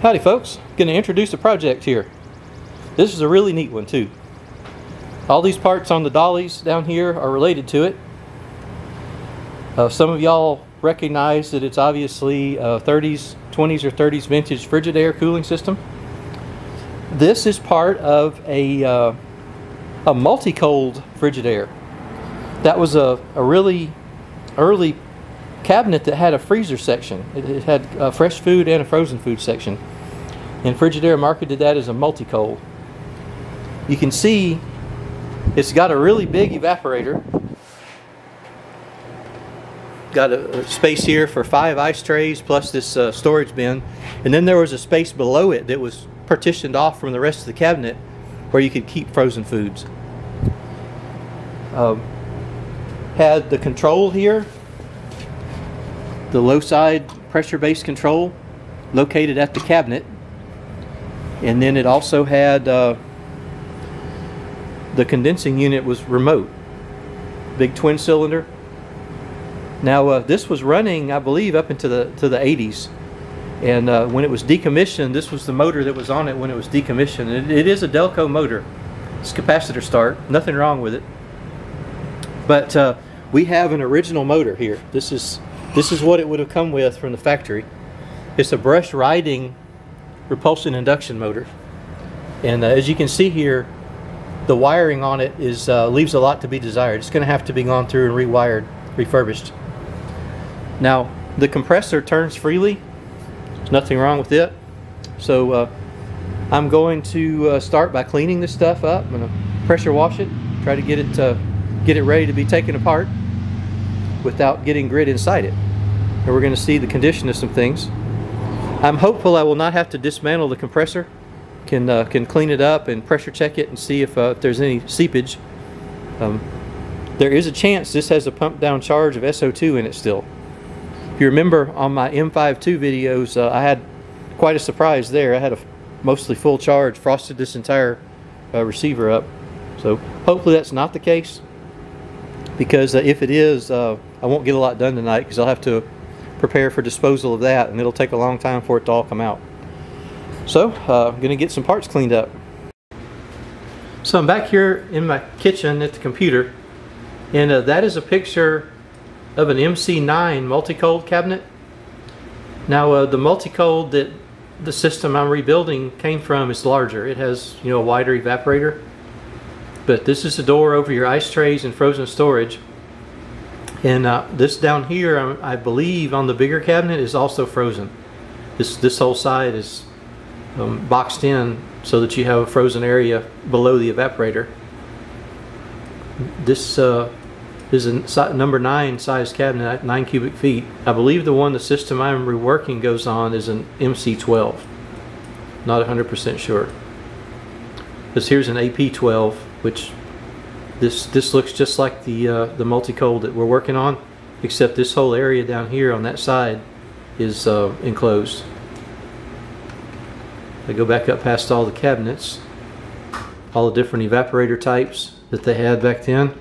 Howdy folks, going to introduce a project here. This is a really neat one too. All these parts on the dollies down here are related to it. Uh, some of y'all recognize that it's obviously a 30s, 20s or 30s vintage Frigidaire cooling system. This is part of a, uh, a multi-cold Frigidaire. That was a, a really early cabinet that had a freezer section. It, it had a fresh food and a frozen food section. And Frigidaire marketed that as a multi-cold. You can see it's got a really big evaporator. Got a, a space here for five ice trays plus this uh, storage bin. And then there was a space below it that was partitioned off from the rest of the cabinet where you could keep frozen foods. Um, had the control here the low side pressure based control located at the cabinet. And then it also had uh, the condensing unit was remote, big twin cylinder. Now uh, this was running, I believe, up into the to the 80s, and uh, when it was decommissioned, this was the motor that was on it when it was decommissioned. It, it is a Delco motor. It's capacitor start, nothing wrong with it. But uh, we have an original motor here. This is this is what it would have come with from the factory. It's a brush riding repulsion induction motor. And uh, as you can see here, the wiring on it is uh, leaves a lot to be desired. It's going to have to be gone through and rewired, refurbished. Now, the compressor turns freely. There's nothing wrong with it. So uh, I'm going to uh, start by cleaning this stuff up. I'm going to pressure wash it, try to get it, uh, get it ready to be taken apart without getting grit inside it. And we're going to see the condition of some things. I'm hopeful I will not have to dismantle the compressor. Can, uh, can clean it up and pressure check it and see if, uh, if there's any seepage. Um, there is a chance this has a pump down charge of SO2 in it still. If you remember on my M52 videos, uh, I had quite a surprise there. I had a mostly full charge, frosted this entire uh, receiver up. So hopefully that's not the case because uh, if it is, uh, I won't get a lot done tonight because I'll have to prepare for disposal of that and it'll take a long time for it to all come out. So uh, I'm going to get some parts cleaned up. So I'm back here in my kitchen at the computer and uh, that is a picture of an MC9 multi-cold cabinet. Now uh, the multi-cold that the system I'm rebuilding came from is larger. It has you know a wider evaporator. But this is the door over your ice trays and frozen storage. And uh, this down here, um, I believe on the bigger cabinet is also frozen. This, this whole side is um, boxed in so that you have a frozen area below the evaporator. This uh, is a number 9 size cabinet, 9 cubic feet. I believe the one the system I'm reworking goes on is an MC12. Not 100% sure. This here's an AP12 which this this looks just like the uh, the multi-cold that we're working on except this whole area down here on that side is uh, enclosed. I go back up past all the cabinets all the different evaporator types that they had back then.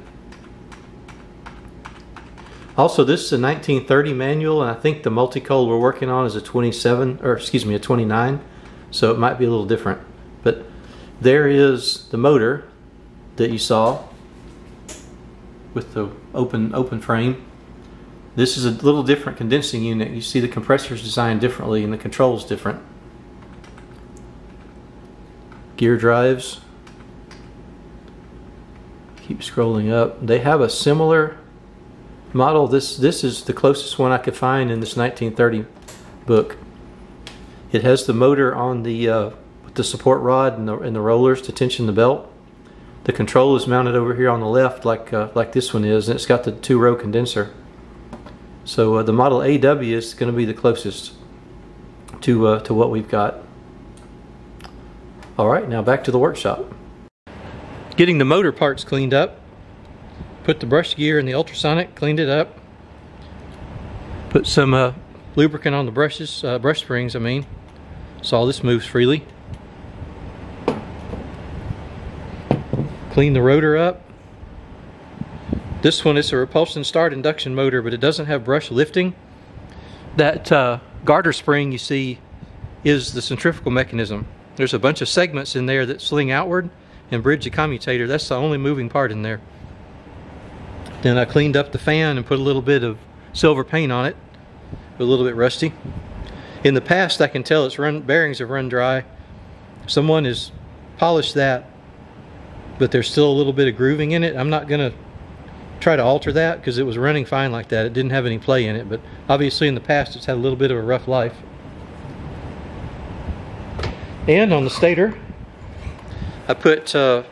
Also, this is a 1930 manual, and I think the multi-cold we're working on is a 27, or excuse me, a 29, so it might be a little different. But there is the motor that you saw with the open open frame. This is a little different condensing unit. You see the compressor is designed differently and the controls different. Gear drives. Keep scrolling up. They have a similar model. This this is the closest one I could find in this 1930 book. It has the motor on the uh, with the support rod and the, and the rollers to tension the belt. The control is mounted over here on the left like, uh, like this one is, and it's got the two-row condenser. So uh, the Model AW is going to be the closest to, uh, to what we've got. All right, now back to the workshop. Getting the motor parts cleaned up. Put the brush gear in the ultrasonic, cleaned it up. Put some uh, lubricant on the brushes, uh, brush springs I mean, so all this moves freely. Clean the rotor up. This one is a repulsion start induction motor, but it doesn't have brush lifting. That uh, garter spring you see is the centrifugal mechanism. There's a bunch of segments in there that sling outward and bridge the commutator. That's the only moving part in there. Then I cleaned up the fan and put a little bit of silver paint on it. A little bit rusty. In the past, I can tell its run bearings have run dry. Someone has polished that, but there's still a little bit of grooving in it. I'm not going to try to alter that because it was running fine like that. It didn't have any play in it, but obviously in the past it's had a little bit of a rough life. And on the stator, I put uh,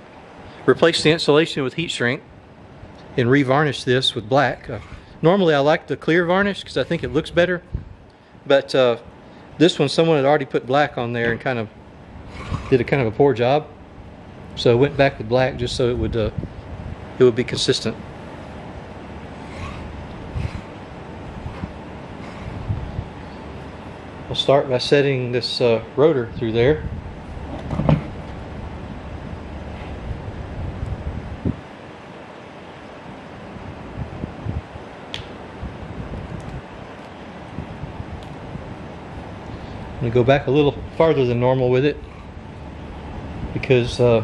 replaced the insulation with heat shrink and revarnished this with black. Uh, normally I like the clear varnish because I think it looks better, but uh, this one someone had already put black on there and kind of did a kind of a poor job. So I went back with black just so it would uh, it would be consistent. I'll start by setting this uh, rotor through there. I'm going to go back a little farther than normal with it because uh,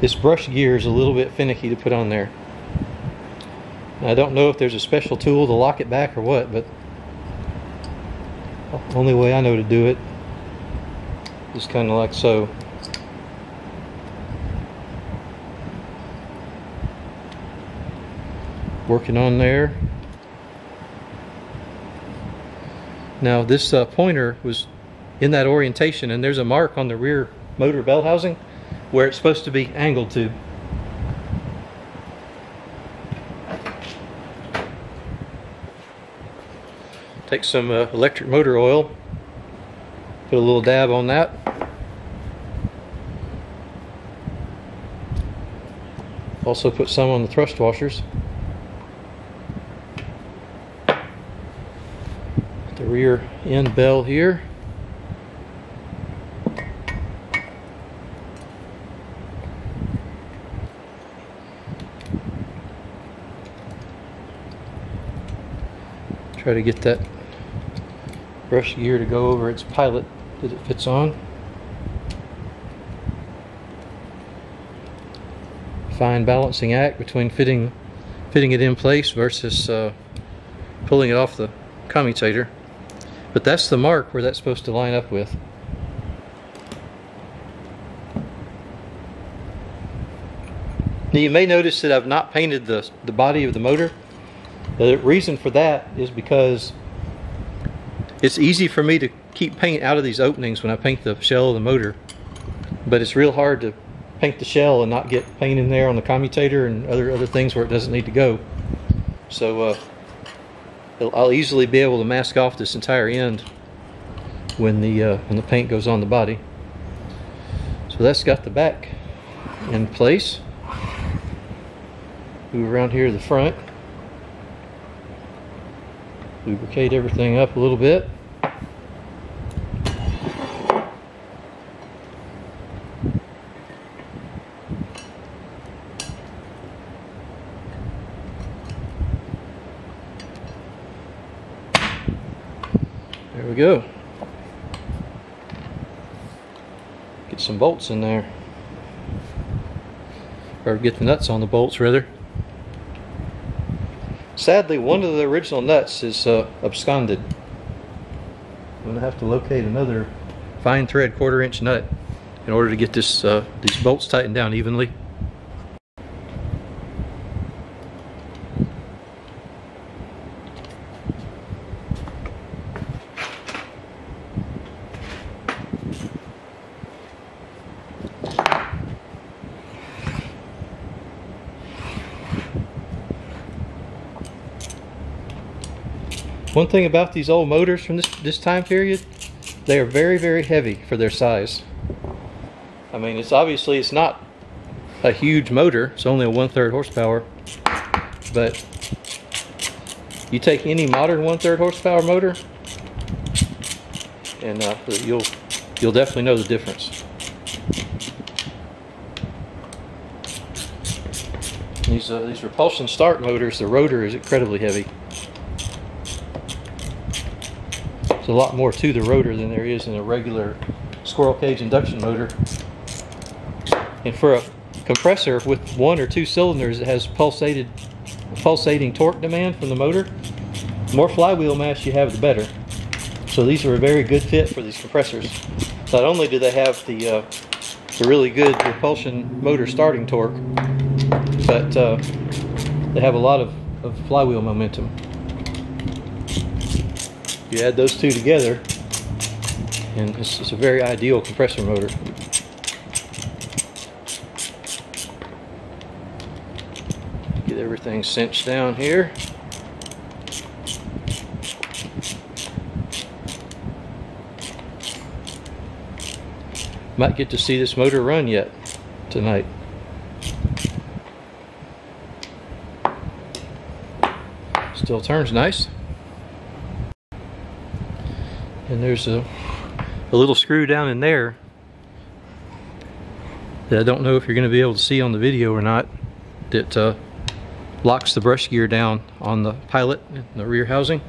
this brush gear is a little bit finicky to put on there. I don't know if there's a special tool to lock it back or what, but the only way I know to do it is kind of like so. Working on there. Now this uh, pointer was in that orientation and there's a mark on the rear motor belt housing where it's supposed to be angled to. Take some uh, electric motor oil, put a little dab on that. Also put some on the thrust washers. The rear end bell here. Try to get that brush gear to go over its pilot that it fits on. Fine balancing act between fitting fitting it in place versus uh, pulling it off the commutator. But that's the mark where that's supposed to line up with. Now you may notice that I've not painted the, the body of the motor. The reason for that is because it's easy for me to keep paint out of these openings when I paint the shell of the motor, but it's real hard to paint the shell and not get paint in there on the commutator and other other things where it doesn't need to go. So uh, I'll easily be able to mask off this entire end when the uh, when the paint goes on the body. So that's got the back in place. Move around here to the front lubricate everything up a little bit. There we go. Get some bolts in there. Or get the nuts on the bolts rather. Sadly, one of the original nuts is uh, absconded. I'm going to have to locate another fine thread quarter inch nut in order to get this uh, these bolts tightened down evenly. One thing about these old motors from this, this time period, they are very, very heavy for their size. I mean, it's obviously, it's not a huge motor. It's only a one-third horsepower. But you take any modern one-third horsepower motor, and uh, you'll you'll definitely know the difference. These uh, these repulsion start motors, the rotor is incredibly heavy. There's a lot more to the rotor than there is in a regular squirrel cage induction motor. And for a compressor with one or two cylinders that has pulsated, pulsating torque demand from the motor, the more flywheel mass you have, the better. So these are a very good fit for these compressors. Not only do they have the, uh, the really good repulsion motor starting torque, but uh, they have a lot of, of flywheel momentum. You add those two together, and it's, it's a very ideal compressor motor. Get everything cinched down here. Might get to see this motor run yet tonight. Still turns nice. And there's a, a little screw down in there that I don't know if you're going to be able to see on the video or not that uh, locks the brush gear down on the pilot in the rear housing.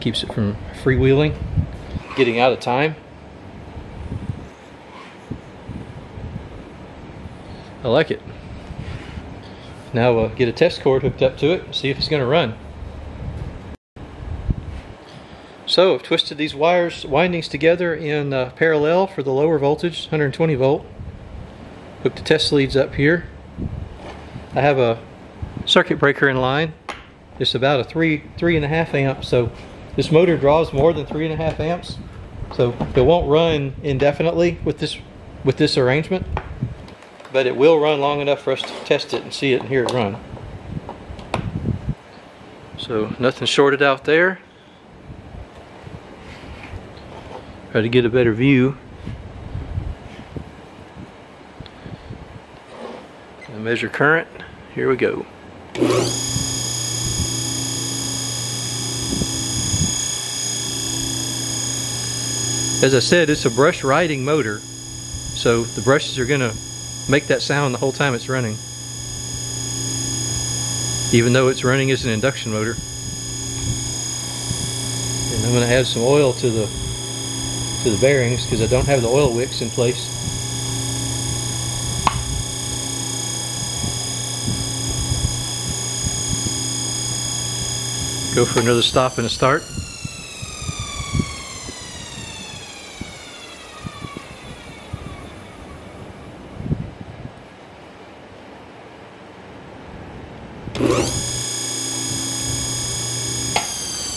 Keeps it from freewheeling, getting out of time. I like it. Now uh, get a test cord hooked up to it see if it's going to run. So I've twisted these wires, windings together in uh, parallel for the lower voltage, 120 volt. Hooked the test leads up here. I have a circuit breaker in line. It's about a three, three and a half amp. So this motor draws more than three and a half amps. So it won't run indefinitely with this, with this arrangement, but it will run long enough for us to test it and see it and hear it run. So nothing shorted out there. Try to get a better view. And measure current. Here we go. As I said, it's a brush riding motor. So the brushes are going to make that sound the whole time it's running. Even though it's running as an induction motor. And I'm going to add some oil to the to the bearings because I don't have the oil wicks in place. Go for another stop and a start.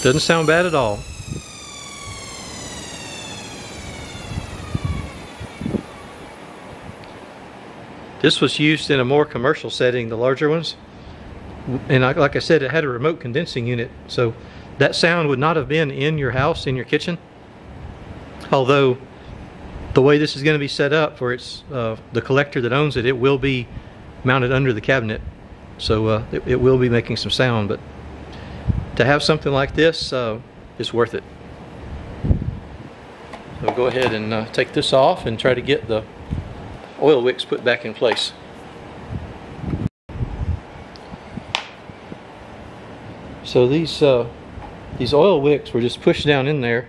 Doesn't sound bad at all. This was used in a more commercial setting, the larger ones. And like I said, it had a remote condensing unit, so that sound would not have been in your house, in your kitchen. Although the way this is going to be set up for its uh, the collector that owns it, it will be mounted under the cabinet, so uh, it, it, will be making some sound. But to have something like this uh, is worth it. So go ahead and uh, take this off and try to get the oil wicks put back in place. So these uh, these oil wicks were just pushed down in there.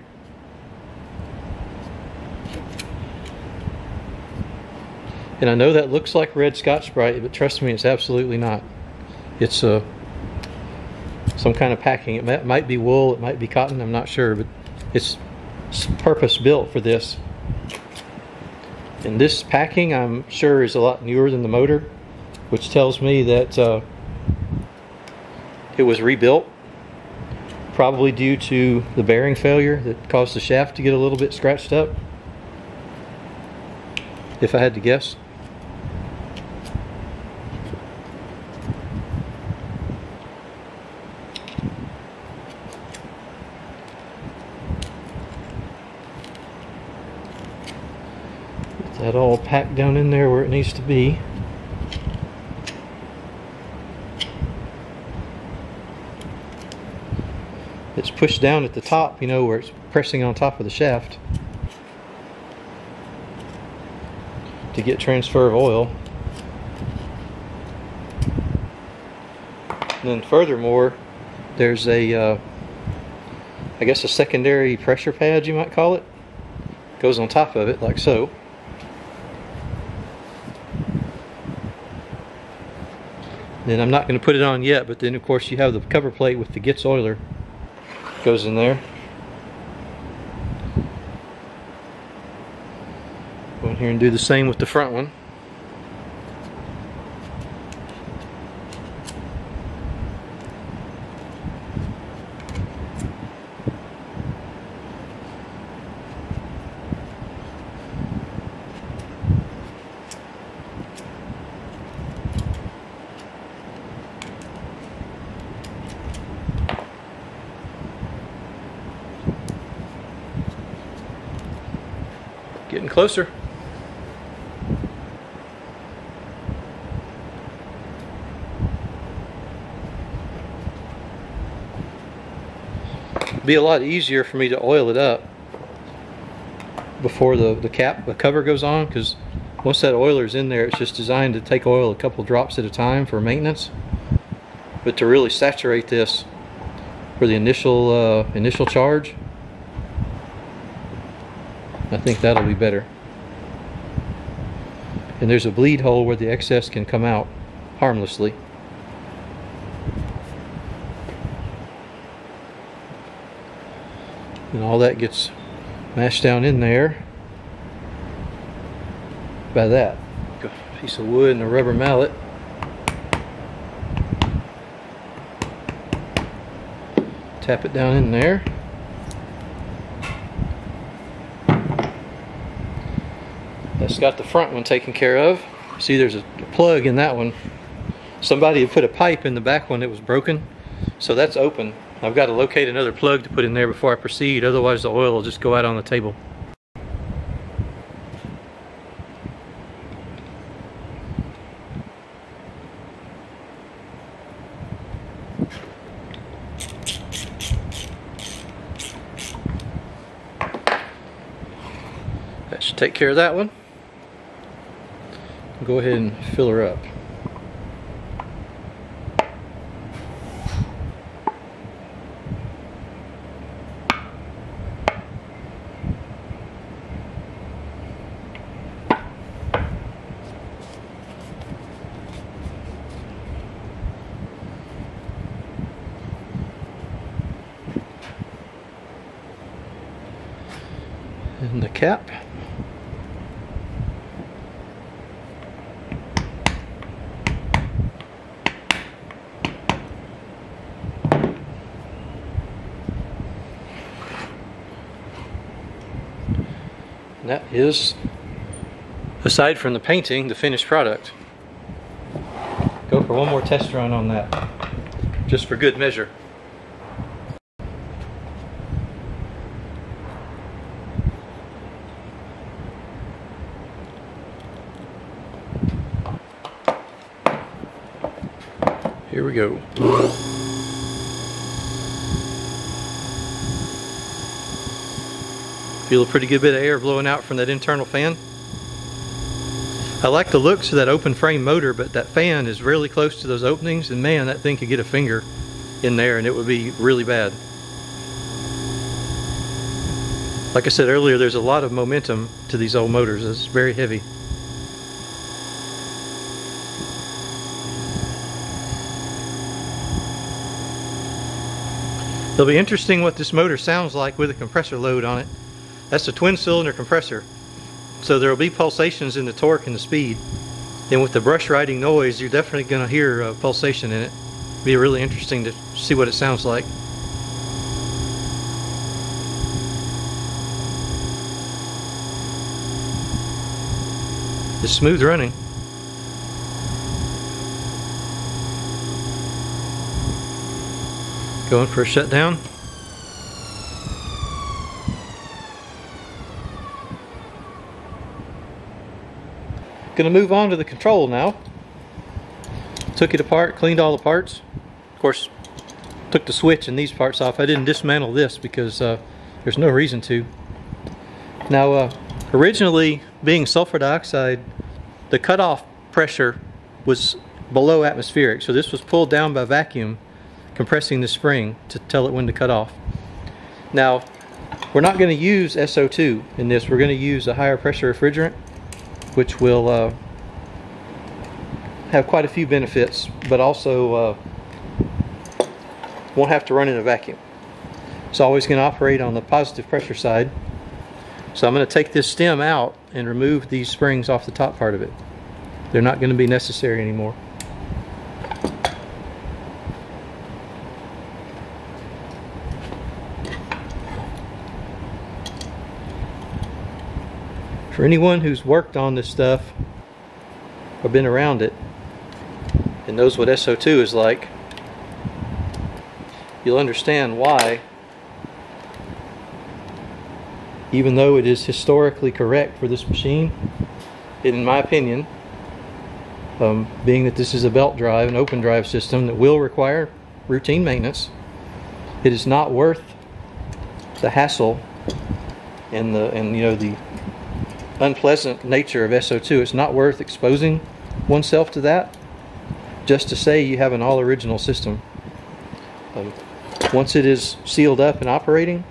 And I know that looks like red Scotch-Brite, but trust me, it's absolutely not. It's uh, some kind of packing. It might, might be wool, it might be cotton, I'm not sure, but it's purpose built for this. And this packing, I'm sure, is a lot newer than the motor, which tells me that uh, it was rebuilt, probably due to the bearing failure that caused the shaft to get a little bit scratched up, if I had to guess. that all packed down in there where it needs to be. It's pushed down at the top, you know, where it's pressing on top of the shaft to get transfer of oil. And then furthermore, there's a uh, I guess a secondary pressure pad you might call it. Goes on top of it like so. Then I'm not going to put it on yet, but then of course you have the cover plate with the Gits oiler. Goes in there. Go in here and do the same with the front one. Closer. Be a lot easier for me to oil it up before the, the cap, the cover goes on because once that oiler's in there, it's just designed to take oil a couple drops at a time for maintenance. But to really saturate this for the initial uh, initial charge, I think that'll be better. And there's a bleed hole where the excess can come out harmlessly. And all that gets mashed down in there by that. A piece of wood and a rubber mallet. Tap it down in there. That's got the front one taken care of. See there's a plug in that one. Somebody had put a pipe in the back one that was broken. So that's open. I've got to locate another plug to put in there before I proceed. Otherwise the oil will just go out on the table. That should take care of that one. Go ahead and fill her up. And the cap. Is, aside from the painting, the finished product. Go for one more test run on that, just for good measure. Here we go. Feel a pretty good bit of air blowing out from that internal fan. I like the looks of that open frame motor, but that fan is really close to those openings, and man, that thing could get a finger in there and it would be really bad. Like I said earlier, there's a lot of momentum to these old motors. It's very heavy. It'll be interesting what this motor sounds like with a compressor load on it. That's a twin cylinder compressor. So there will be pulsations in the torque and the speed. And with the brush riding noise, you're definitely going to hear a pulsation in it. It'll be really interesting to see what it sounds like. It's smooth running. Going for a shutdown. Gonna move on to the control now. Took it apart, cleaned all the parts. Of course, took the switch and these parts off. I didn't dismantle this because uh, there's no reason to. Now, uh, originally being sulfur dioxide, the cutoff pressure was below atmospheric. So this was pulled down by vacuum, compressing the spring to tell it when to cut off. Now, we're not going to use SO2 in this. We're going to use a higher pressure refrigerant, which will uh, have quite a few benefits, but also uh, won't have to run in a vacuum. It's always going to operate on the positive pressure side. So I'm going to take this stem out and remove these springs off the top part of it. They're not going to be necessary anymore. For anyone who's worked on this stuff or been around it and knows what SO2 is like, you'll understand why, even though it is historically correct for this machine, in my opinion, um, being that this is a belt drive, an open drive system that will require routine maintenance, it is not worth the hassle and the and you know the unpleasant nature of SO2. It's not worth exposing oneself to that just to say you have an all original system. Um, once it is sealed up and operating,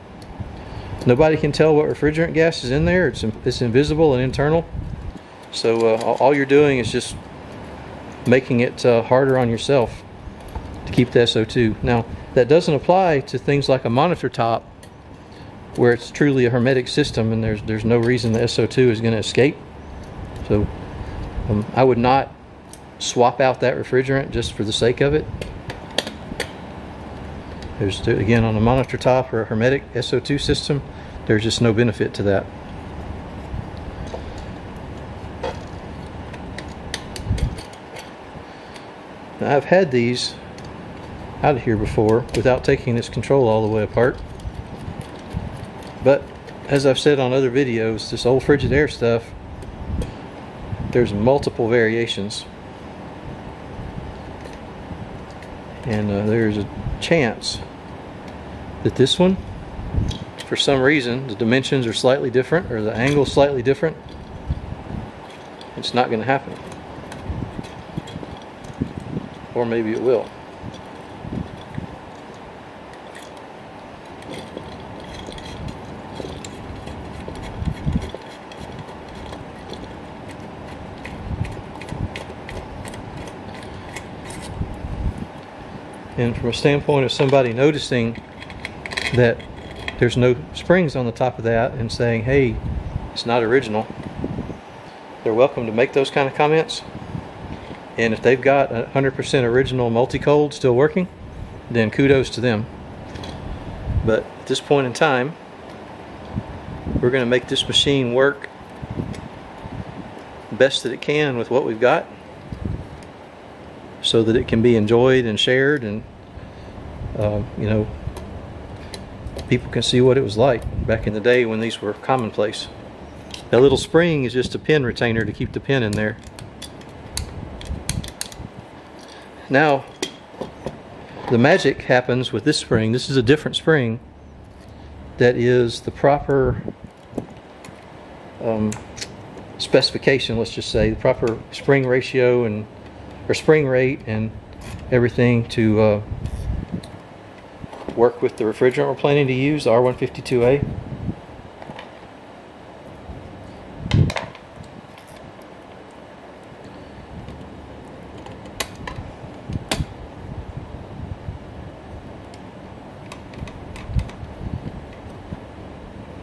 nobody can tell what refrigerant gas is in there. It's, it's invisible and internal. So uh, all you're doing is just making it uh, harder on yourself to keep the SO2. Now, that doesn't apply to things like a monitor top where it's truly a hermetic system and there's there's no reason the SO2 is going to escape. So um, I would not swap out that refrigerant just for the sake of it. There's again on a monitor top or a hermetic SO2 system, there's just no benefit to that. Now I've had these out of here before without taking this control all the way apart. But as I've said on other videos, this old Frigidaire stuff, there's multiple variations. And uh, there's a chance that this one, for some reason, the dimensions are slightly different or the angle slightly different. It's not going to happen. Or maybe it will. And from a standpoint of somebody noticing that there's no springs on the top of that and saying, hey, it's not original, they're welcome to make those kind of comments. And if they've got a 100% original multi-cold still working, then kudos to them. But at this point in time, we're going to make this machine work best that it can with what we've got so that it can be enjoyed and shared and uh, you know people can see what it was like back in the day when these were commonplace. That little spring is just a pin retainer to keep the pin in there. Now the magic happens with this spring. This is a different spring that is the proper um, specification let's just say the proper spring ratio and or spring rate and everything to uh, work with the refrigerant we're planning to use, the R152A.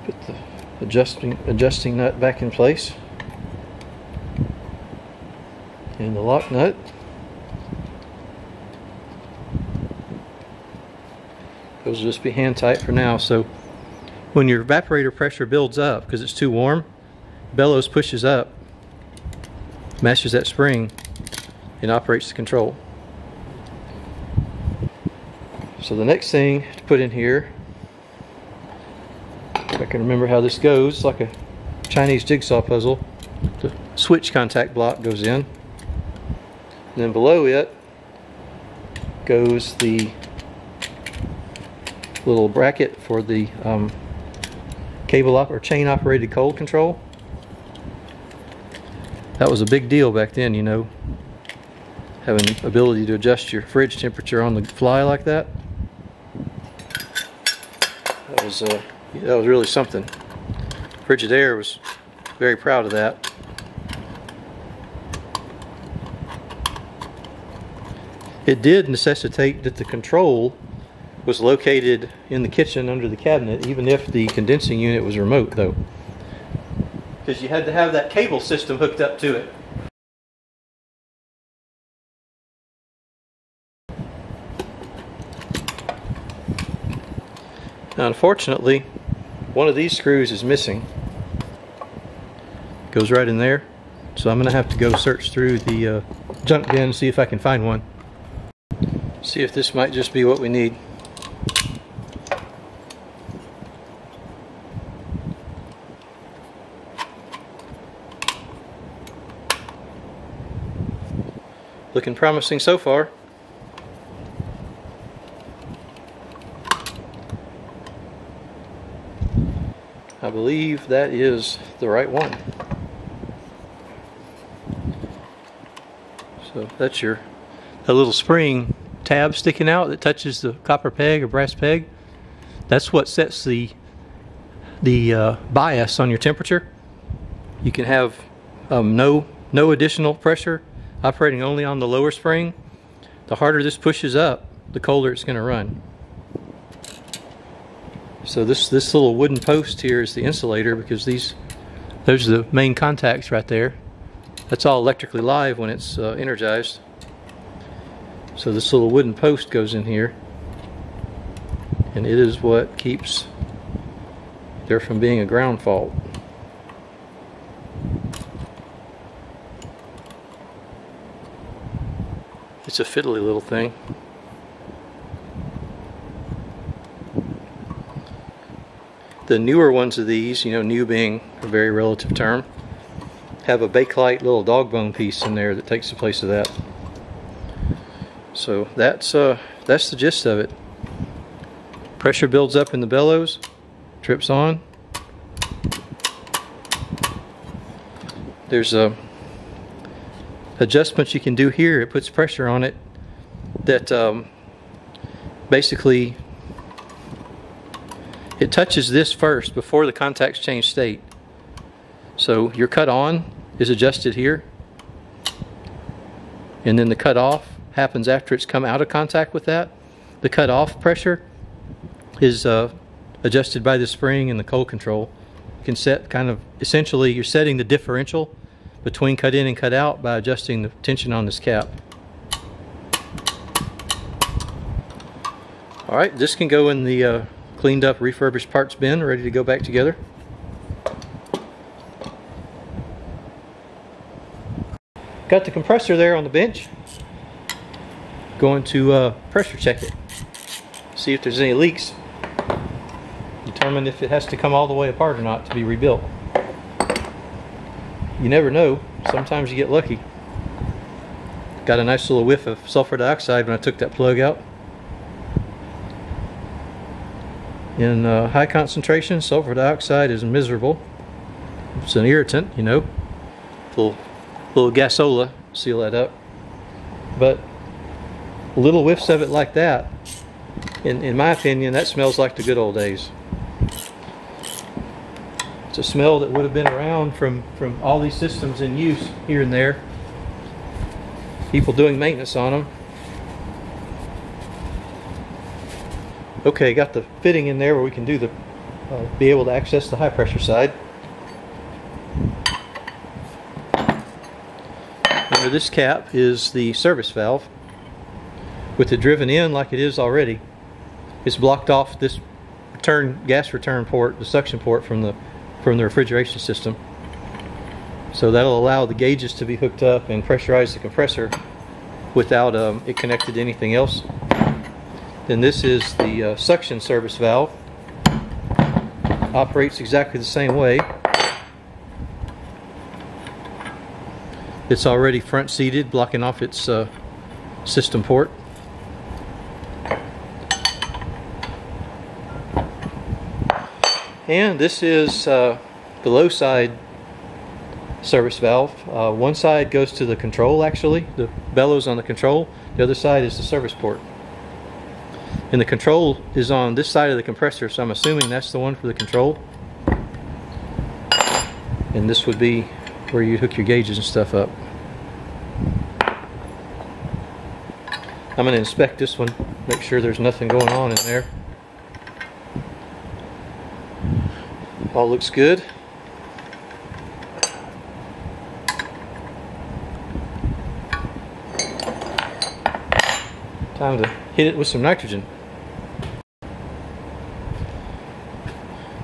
Put the adjusting adjusting nut back in place and the lock nut will just be hand tight for now. So when your evaporator pressure builds up because it's too warm bellows pushes up matches that spring and operates the control. So the next thing to put in here if I can remember how this goes it's like a Chinese jigsaw puzzle the switch contact block goes in. And then below it goes the little bracket for the um, cable op or chain operated cold control. That was a big deal back then, you know, having the ability to adjust your fridge temperature on the fly like that. That was uh, that was really something. Frigidaire was very proud of that. It did necessitate that the control was located in the kitchen under the cabinet, even if the condensing unit was remote, though. Because you had to have that cable system hooked up to it. Now, unfortunately, one of these screws is missing. Goes right in there. So I'm going to have to go search through the uh, junk bin and see if I can find one. See if this might just be what we need. Looking promising so far. I believe that is the right one. So that's your a little spring tab sticking out that touches the copper peg or brass peg. That's what sets the the uh, bias on your temperature. You can have um, no no additional pressure operating only on the lower spring. The harder this pushes up, the colder it's going to run. So this this little wooden post here is the insulator because these those are the main contacts right there. That's all electrically live when it's uh, energized. So this little wooden post goes in here and it is what keeps there from being a ground fault. It's a fiddly little thing. The newer ones of these, you know, new being a very relative term, have a Bakelite little dog bone piece in there that takes the place of that. So that's uh, that's the gist of it. Pressure builds up in the bellows, trips on. There's a adjustments you can do here. It puts pressure on it that um, basically it touches this first before the contacts change state. So your cut on is adjusted here. And then the cut off happens after it's come out of contact with that. The cut off pressure is uh, adjusted by the spring and the cold control. You can set kind of essentially you're setting the differential between cut in and cut out by adjusting the tension on this cap. All right, this can go in the uh, cleaned up refurbished parts bin ready to go back together. Got the compressor there on the bench. Going to uh, pressure check it. See if there's any leaks. Determine if it has to come all the way apart or not to be rebuilt. You never know. Sometimes you get lucky. Got a nice little whiff of sulfur dioxide when I took that plug out. In uh, high concentration, sulfur dioxide is miserable. It's an irritant, you know. Little, little gasola, seal that up. But little whiffs of it like that, in, in my opinion, that smells like the good old days. It's a smell that would have been around from, from all these systems in use here and there. People doing maintenance on them. Okay, got the fitting in there where we can do the, uh, be able to access the high pressure side. Under this cap is the service valve. With it driven in like it is already, it's blocked off this return gas return port, the suction port from the from the refrigeration system. So that'll allow the gauges to be hooked up and pressurize the compressor without um, it connected to anything else. Then this is the uh, suction service valve. Operates exactly the same way. It's already front seated, blocking off its uh, system port. And this is uh, the low side service valve. Uh, one side goes to the control actually, the bellows on the control. The other side is the service port. And the control is on this side of the compressor, so I'm assuming that's the one for the control. And this would be where you hook your gauges and stuff up. I'm going to inspect this one, make sure there's nothing going on in there. All looks good. Time to hit it with some nitrogen.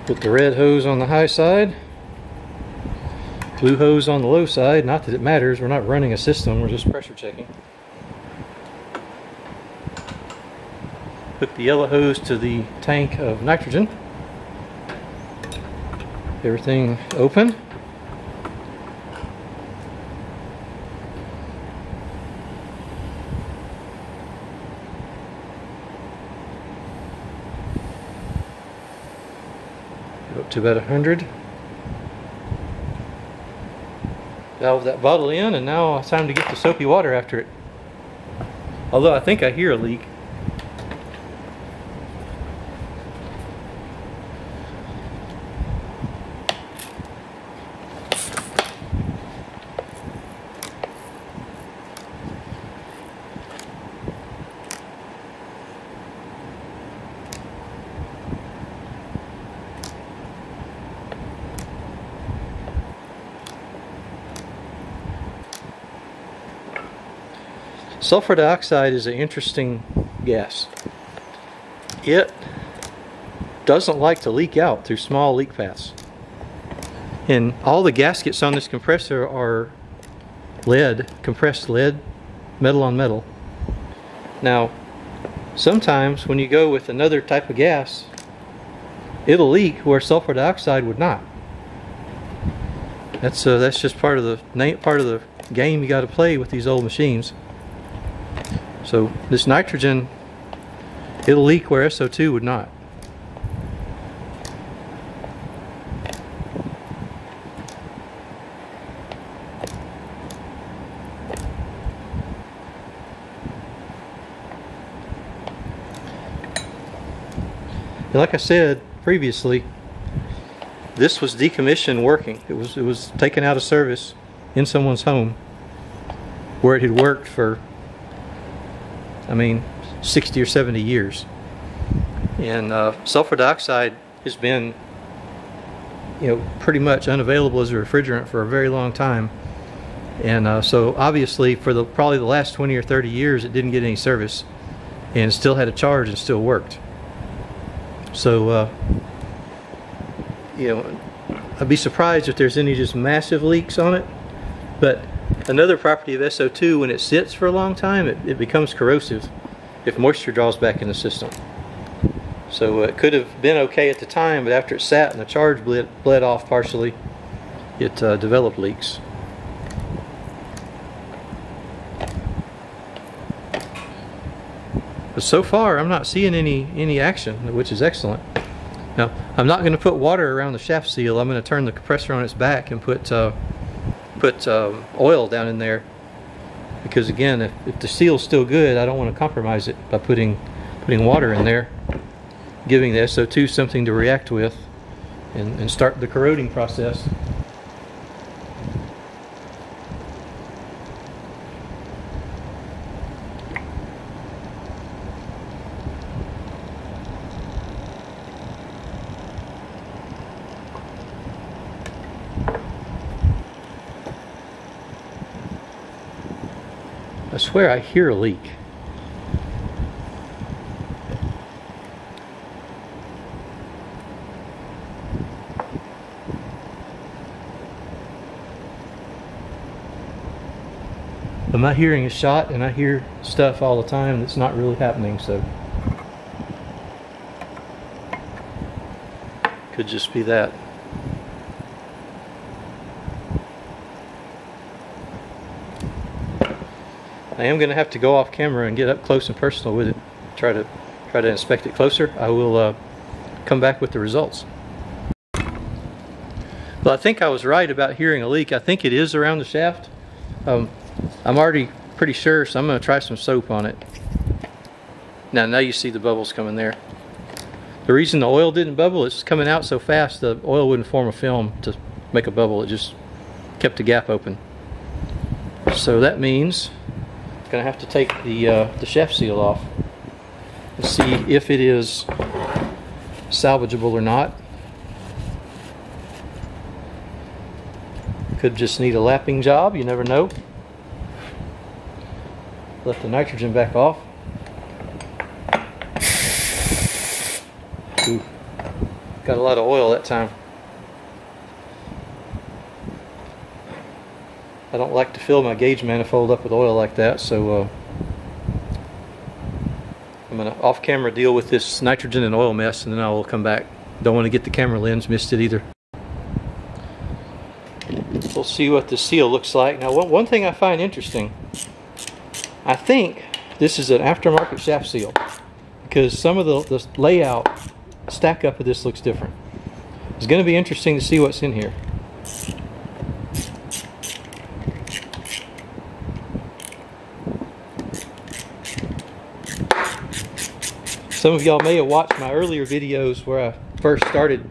Put the red hose on the high side, blue hose on the low side. Not that it matters, we're not running a system, we're just pressure checking. Hook the yellow hose to the tank of nitrogen. Everything open. up to about a 100. Valve that bottle in and now it's time to get the soapy water after it. Although I think I hear a leak. Sulfur dioxide is an interesting gas. It doesn't like to leak out through small leak paths. And all the gaskets on this compressor are lead, compressed lead, metal on metal. Now, sometimes when you go with another type of gas, it'll leak where sulfur dioxide would not. That's uh, that's just part of the part of the game you got to play with these old machines. So this nitrogen, it'll leak where SO2 would not. And like I said previously, this was decommissioned working. It was it was taken out of service in someone's home where it had worked for I mean, 60 or 70 years. And uh, sulfur dioxide has been, you know, pretty much unavailable as a refrigerant for a very long time. And uh, so obviously for the probably the last 20 or 30 years it didn't get any service and still had a charge and still worked. So, uh, you know, I'd be surprised if there's any just massive leaks on it. But Another property of SO2, when it sits for a long time, it, it becomes corrosive if moisture draws back in the system. So uh, it could have been okay at the time, but after it sat and the charge bled, bled off partially, it uh, developed leaks. But so far, I'm not seeing any, any action, which is excellent. Now, I'm not going to put water around the shaft seal. I'm going to turn the compressor on its back and put uh, put um, oil down in there. Because again if, if the seal's still good I don't want to compromise it by putting putting water in there giving the SO2 something to react with and, and start the corroding process swear I hear a leak. But my hearing a shot and I hear stuff all the time that's not really happening, so. Could just be that. I am going to have to go off camera and get up close and personal with it. Try to try to inspect it closer. I will uh, come back with the results. Well, I think I was right about hearing a leak. I think it is around the shaft. Um, I'm already pretty sure, so I'm going to try some soap on it. Now, now you see the bubbles coming there. The reason the oil didn't bubble is coming out so fast the oil wouldn't form a film to make a bubble. It just kept the gap open. So that means going to have to take the, uh, the shaft seal off and see if it is salvageable or not. Could just need a lapping job, you never know. Let the nitrogen back off. Ooh, got a lot of oil that time. I don't like to fill my gauge manifold up with oil like that, so uh, I'm going to off camera deal with this nitrogen and oil mess and then I will come back. Don't want to get the camera lens, missed it either. We'll see what the seal looks like. Now one, one thing I find interesting, I think this is an aftermarket shaft seal because some of the, the layout stack up of this looks different. It's going to be interesting to see what's in here. Some of y'all may have watched my earlier videos where I first started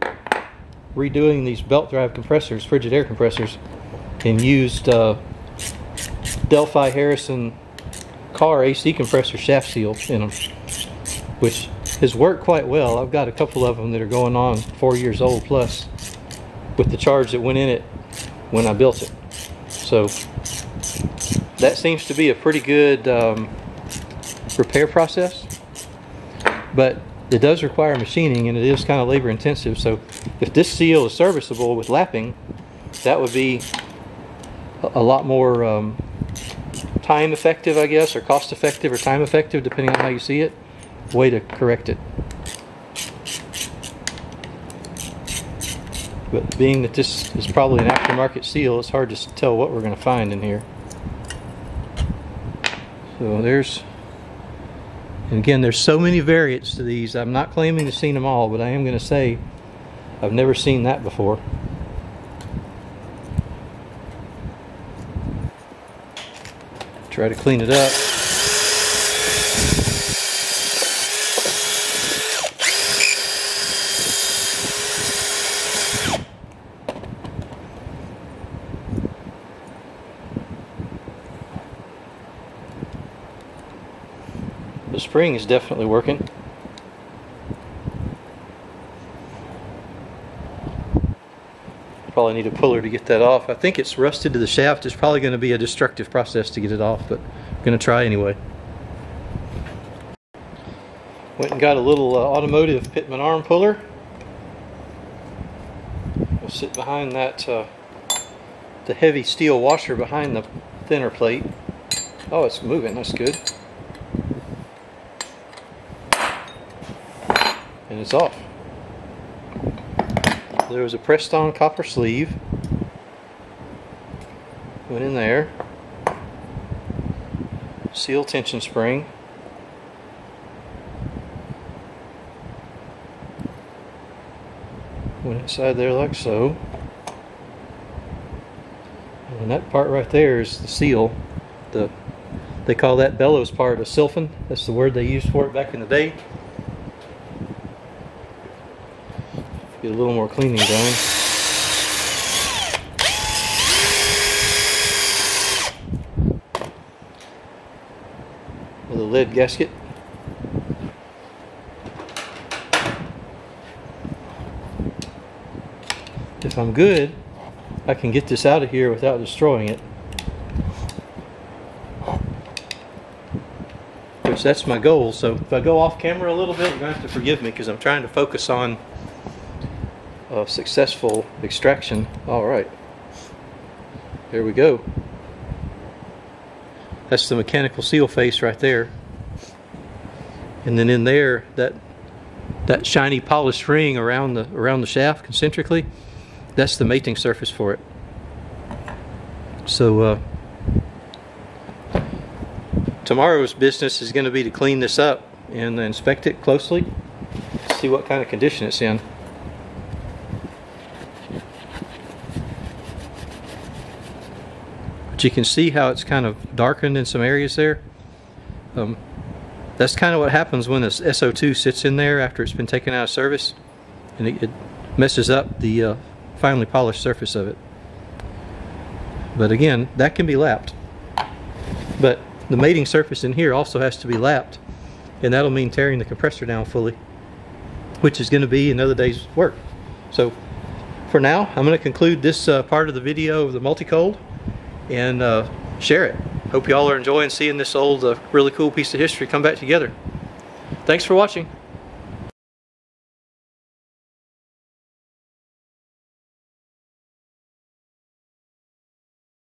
redoing these belt drive compressors, Frigidaire compressors, and used uh, Delphi Harrison car AC compressor shaft seal in them, which has worked quite well. I've got a couple of them that are going on four years old plus with the charge that went in it when I built it. So that seems to be a pretty good um, repair process, but it does require machining and it is kind of labor intensive. So if this seal is serviceable with lapping, that would be a lot more um, time effective, I guess, or cost effective or time effective, depending on how you see it way to correct it. But being that this is probably an aftermarket seal, it's hard to tell what we're going to find in here. So there's, and again, there's so many variants to these. I'm not claiming to have seen them all, but I am going to say I've never seen that before. Try to clean it up. The spring is definitely working. Probably need a puller to get that off. I think it's rusted to the shaft. It's probably going to be a destructive process to get it off, but I'm going to try anyway. Went and got a little uh, automotive Pitman arm puller. We'll sit behind that, uh, the heavy steel washer behind the thinner plate. Oh, it's moving. That's good. And it's off. There was a pressed on copper sleeve. Went in there. Seal tension spring. Went inside there like so. And that part right there is the seal. The they call that bellows part a siphon. That's the word they used for it back in the day. Get a little more cleaning done. With a lead gasket. If I'm good, I can get this out of here without destroying it. Which that's my goal. So if I go off camera a little bit, you're going to have to forgive me because I'm trying to focus on of successful extraction. All right, here we go. That's the mechanical seal face right there. And then in there, that that shiny polished ring around the around the shaft concentrically, that's the mating surface for it. So uh, tomorrow's business is going to be to clean this up and inspect it closely, see what kind of condition it's in. You can see how it's kind of darkened in some areas there. Um, that's kind of what happens when this SO2 sits in there after it's been taken out of service, and it, it messes up the uh, finely polished surface of it. But again, that can be lapped. But the mating surface in here also has to be lapped, and that'll mean tearing the compressor down fully, which is going to be another day's work. So for now, I'm going to conclude this uh, part of the video of the Multicold and uh, share it. Hope y'all are enjoying seeing this old, uh, really cool piece of history come back together. Thanks for watching.